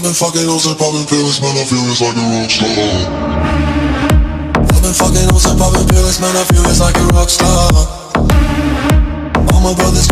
I've been fucking hoes and popping pills, man, I feel it's like a rock star. I've been fucking hoes and popping pills, man, I feel it's like a rock star. All my brothers